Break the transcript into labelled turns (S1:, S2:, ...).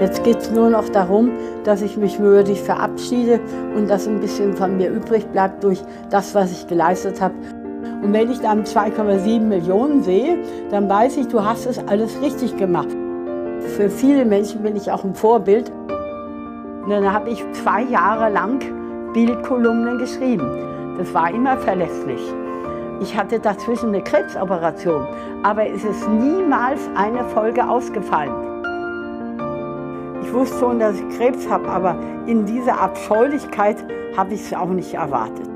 S1: Jetzt geht es nur noch darum, dass ich mich würdig verabschiede und dass ein bisschen von mir übrig bleibt durch das, was ich geleistet habe. Und wenn ich dann 2,7 Millionen sehe, dann weiß ich, du hast es alles richtig gemacht. Für viele Menschen bin ich auch ein Vorbild. Und dann habe ich zwei Jahre lang Bildkolumnen geschrieben. Das war immer verlässlich. Ich hatte dazwischen eine Krebsoperation, aber es ist niemals eine Folge ausgefallen. Ich wusste schon, dass ich Krebs habe, aber in dieser Abscheulichkeit habe ich es auch nicht erwartet.